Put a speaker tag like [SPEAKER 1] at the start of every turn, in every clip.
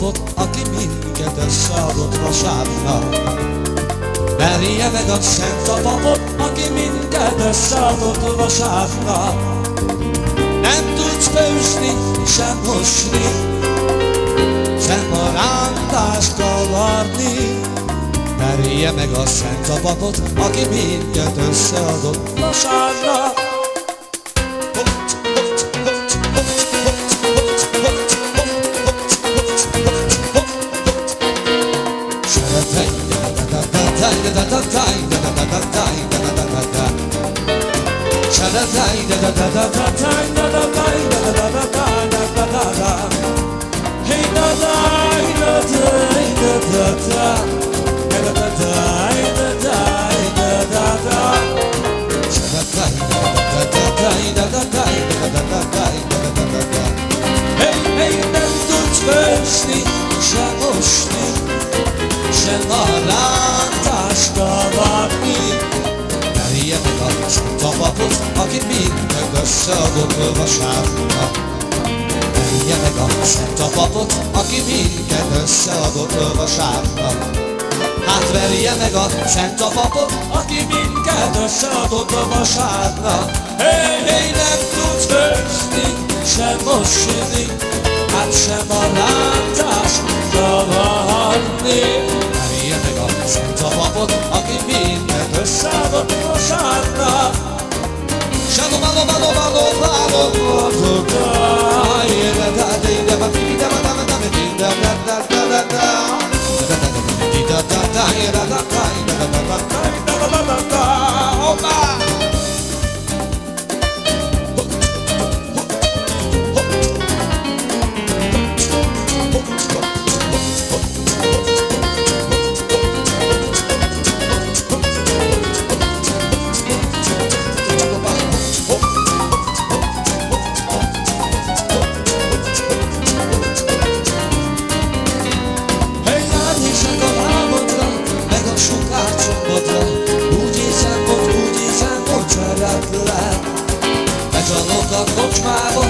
[SPEAKER 1] papot, aki minket összeadott vasárnap. Verje meg a szent a papot, aki minket összeadott vasárnap. Nem tudsz főzni, sem mosni, sem a rántást kavarni. Verje meg a szent a papot, aki minket összeadott vasárnap. Hey, hey, ben tut versin, şahoştin aki mindent összeadott vasárnap. Verje meg a szent a papot, aki minket összeadott vasárnap. Hát verje meg a szent a papot, aki minket összeadott a vasárnap. Hey, hey, nem tudsz főzni, sem mosni, hát sem a lántás kavarni. Verje meg a szent a papot, aki minket összeadott a vasárnap. Opa! A kocsmába,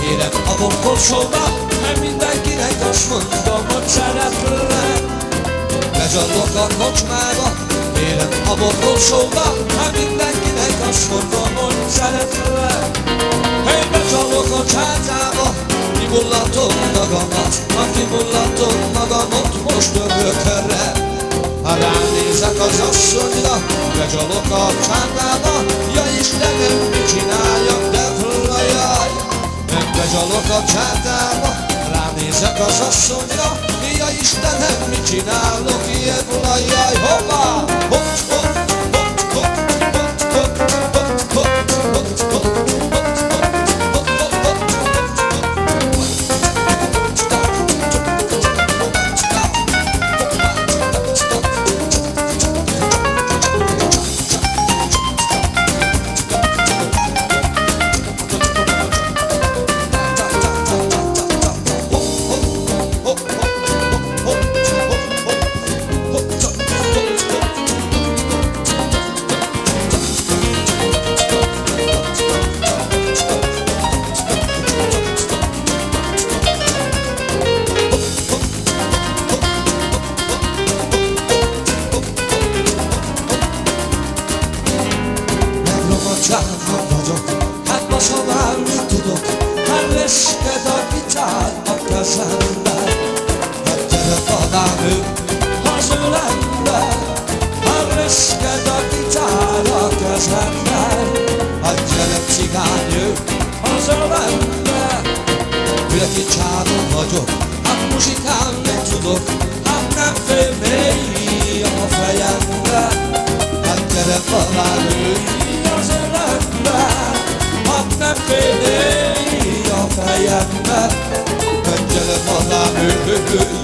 [SPEAKER 1] kérem a bonkosóba Mert mindenkinek azt mondom, hogy szeretlek Becsalok a kocsmába, kérem a bonkosóba Mert mindenkinek azt mondom, hogy szeretlek Hey, becsalok a csátába, kimullatom magamat, ha kimullatom magamat, most örökörre. Ha ránézek az asszonyra, becsalok a csátába, ja Istenem, mit csináljak, becsalok a csátába, ránézek az asszonyra, ja Istenem, mit csinálok, ilyen jaj, hoppá, hopp, Megromadságban vagyok, hát ma mit tudok? Hát lesked a gitár a kezemben Hát gyere tanárnő, hazul ember. Hát lesked a gitár a kezemben Hát gyere cigányő, hazul ember. Üleki csáron vagyok, hát muzsikálni tudok good.